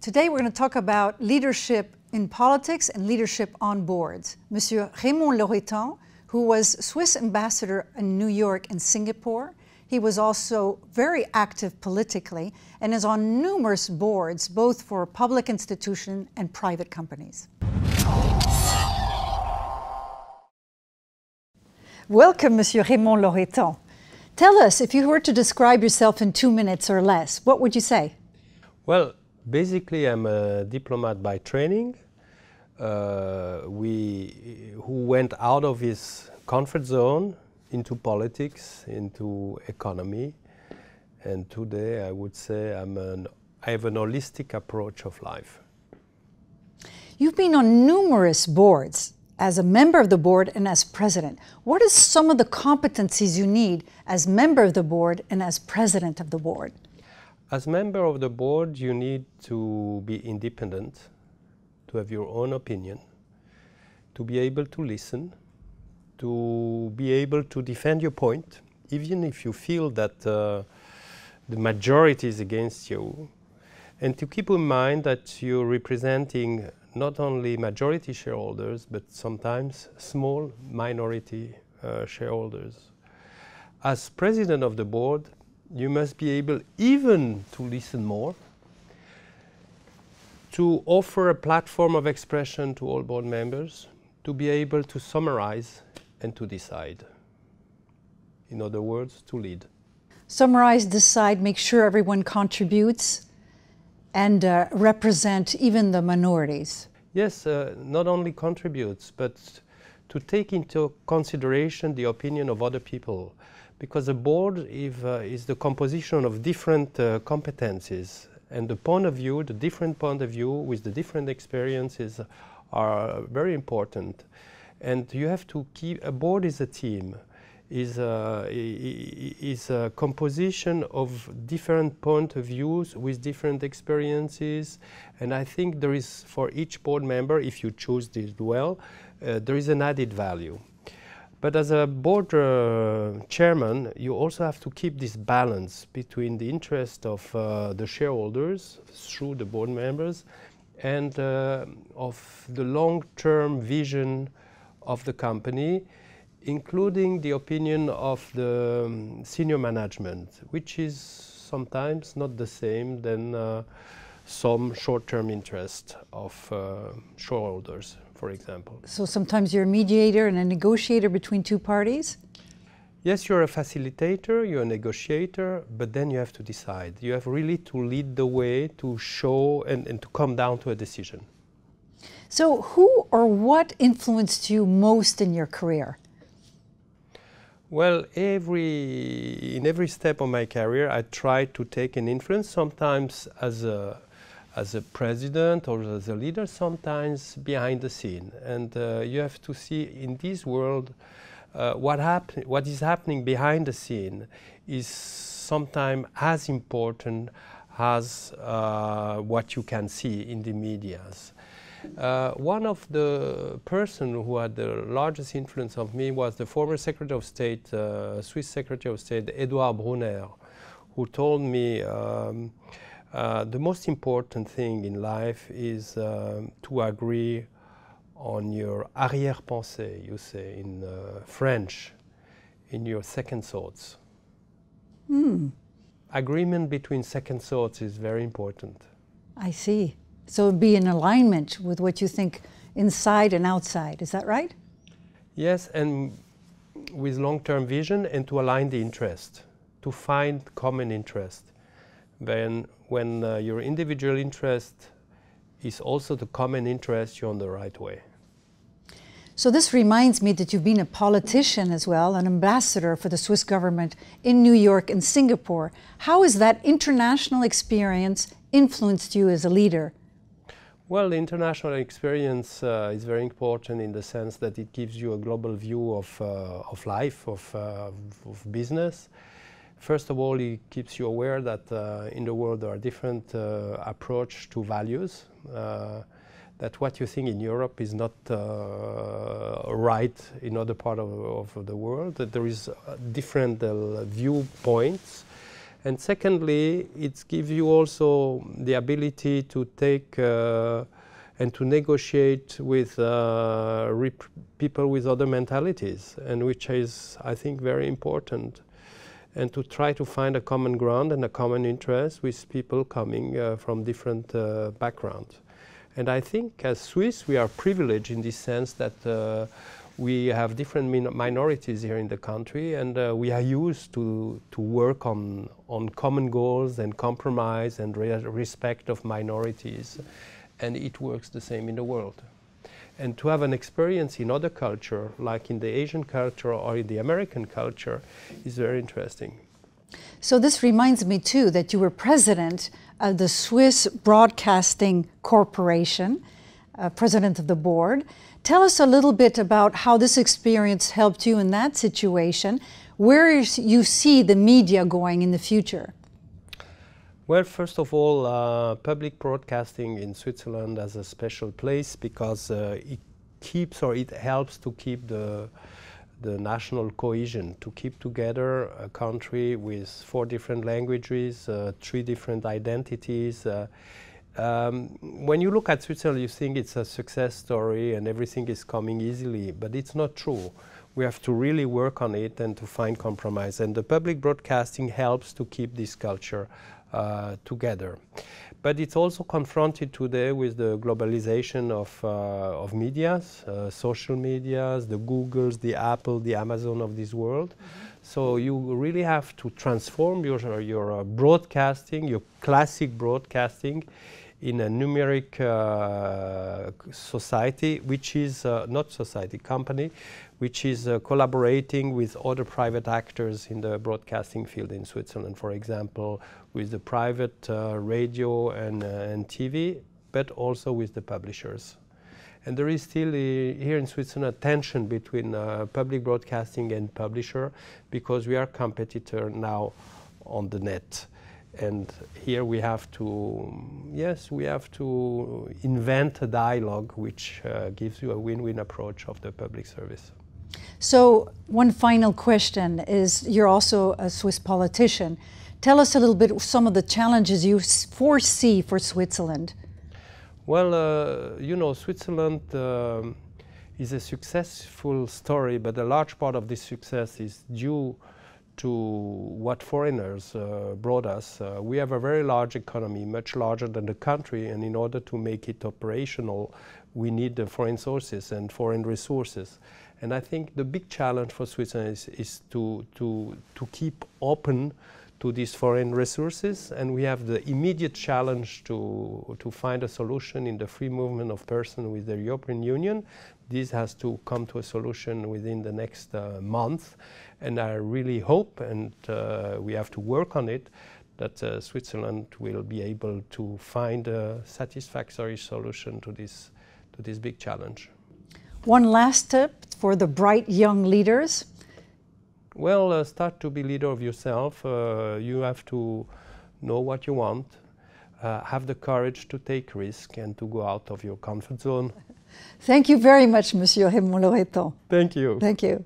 Today we're going to talk about leadership in politics and leadership on boards. Monsieur Raymond Loretan, who was Swiss ambassador in New York and Singapore, he was also very active politically and is on numerous boards, both for public institutions and private companies. Welcome, Monsieur Raymond Loretan. Tell us, if you were to describe yourself in two minutes or less, what would you say? Well, basically, I'm a diplomat by training. Uh, we, who went out of his comfort zone into politics, into economy. And today I would say I'm an, I have an holistic approach of life. You've been on numerous boards as a member of the board and as president. What are some of the competencies you need as member of the board and as president of the board? As member of the board, you need to be independent, to have your own opinion, to be able to listen, to be able to defend your point, even if you feel that uh, the majority is against you, and to keep in mind that you're representing not only majority shareholders, but sometimes small minority uh, shareholders. As president of the board, you must be able even to listen more, to offer a platform of expression to all board members, to be able to summarize and to decide. In other words, to lead. Summarize, decide, make sure everyone contributes, and uh, represent even the minorities. Yes, uh, not only contributes, but to take into consideration the opinion of other people. Because a board if, uh, is the composition of different uh, competencies, and the point of view, the different point of view with the different experiences are very important and you have to keep a board is a team is a, is a composition of different point of views with different experiences. And I think there is for each board member if you choose this well uh, there is an added value. But as a board uh, chairman you also have to keep this balance between the interest of uh, the shareholders through the board members and uh, of the long-term vision of the company, including the opinion of the um, senior management, which is sometimes not the same than uh, some short-term interest of uh, shareholders, for example. So sometimes you're a mediator and a negotiator between two parties? Yes, you're a facilitator, you're a negotiator, but then you have to decide. You have really to lead the way to show and, and to come down to a decision. So, who or what influenced you most in your career? Well, every in every step of my career, I try to take an influence. Sometimes as a as a president or as a leader, sometimes behind the scene. And uh, you have to see in this world uh, what happen what is happening behind the scene is sometimes as important as uh, what you can see in the medias. Uh, one of the person who had the largest influence on me was the former Secretary of State, uh, Swiss Secretary of State, Edouard Brunner, who told me um, uh, the most important thing in life is um, to agree on your arrière-pensée, you say in uh, French, in your second thoughts. Mm. Agreement between second thoughts is very important. I see. So be in alignment with what you think inside and outside. Is that right? Yes, and with long-term vision and to align the interest, to find common interest. Then when uh, your individual interest is also the common interest, you're on the right way. So this reminds me that you've been a politician as well, an ambassador for the Swiss government in New York and Singapore. How has that international experience influenced you as a leader well, the international experience uh, is very important in the sense that it gives you a global view of, uh, of life, of, uh, of business. First of all, it keeps you aware that uh, in the world there are different uh, approach to values. Uh, that what you think in Europe is not right in other part of, of, the world. That there is different viewpoints And secondly, it gives you also the ability to take uh, and to negotiate with uh, people with other mentalities, and which is, I think, very important. And to try to find a common ground and a common interest with people coming uh, from different uh, backgrounds. And I think as Swiss, we are privileged in this sense that uh, we have different min minorities here in the country, and uh, we are used to, to work on, on common goals and compromise and re respect of minorities and it works the same in the world. And to have an experience in other culture, like in the Asian culture or in the American culture, is very interesting. So this reminds me too that you were president of the Swiss Broadcasting Corporation, uh, president of the board. Tell us a little bit about how this experience helped you in that situation, where do you see the media going in the future. Well, first of all, uh, public broadcasting in Switzerland has a special place because uh, it keeps or it helps to keep the the national cohesion, to keep together a country with four different languages, uh, three different identities. Uh, um, when you look at Switzerland, you think it's a success story and everything is coming easily, but it's not true. We have to really work on it and to find compromise. And the public broadcasting helps to keep this culture uh, together. But it's also confronted today with the globalization of, uh, of medias, uh, social medias, the Googles, the Apple, the Amazon of this world. Mm -hmm. So you really have to transform your, your broadcasting, your classic broadcasting, in a numeric uh, society, which is uh, not society, company, which is uh, collaborating with other private actors in the broadcasting field in Switzerland, for example, with the private uh, radio and, uh, and TV, but also with the publishers. And there is still here in Switzerland a tension between uh, public broadcasting and publisher because we are competitor now on the net and here we have to, yes, we have to invent a dialogue which uh, gives you a win-win approach of the public service. So one final question is, you're also a Swiss politician. Tell us a little bit some of the challenges you foresee for Switzerland. Well, uh, you know, Switzerland uh, is a successful story, but a large part of this success is due to what foreigners uh, brought us. Uh, we have a very large economy, much larger than the country, and in order to make it operational, we need the foreign sources and foreign resources. And I think the big challenge for Switzerland is, is to, to, to keep open to these foreign resources and we have the immediate challenge to, to find a solution in the free movement of persons with the European Union. This has to come to a solution within the next uh, month and I really hope, and uh, we have to work on it, that uh, Switzerland will be able to find a satisfactory solution to this, to this big challenge. One last tip for the bright young leaders? Well, uh, start to be leader of yourself. Uh, you have to know what you want, uh, have the courage to take risk and to go out of your comfort zone. Thank you very much, Monsieur Raymond Loretan. Thank you. Thank you.